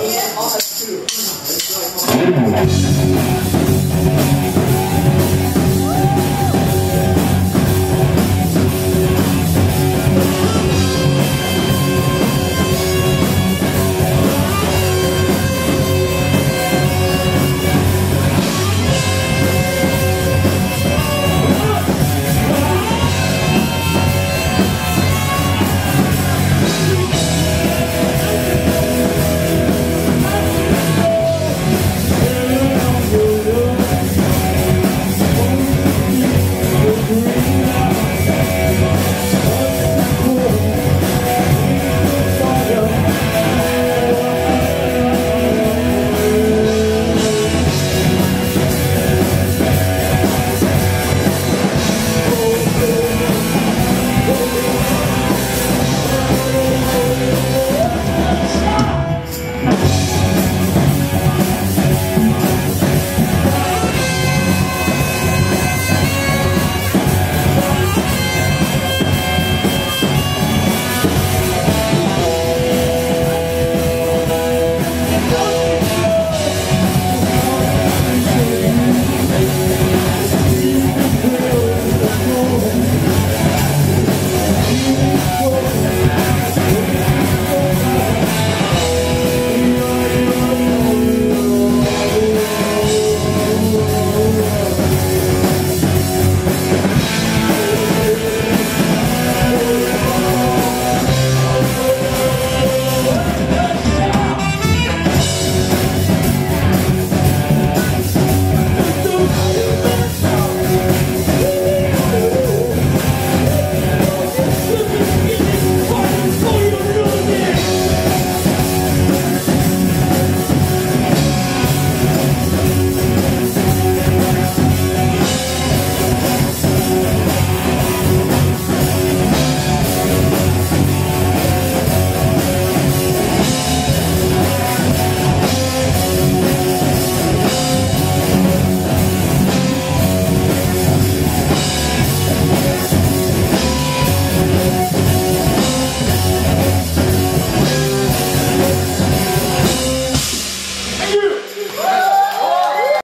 I'll have two.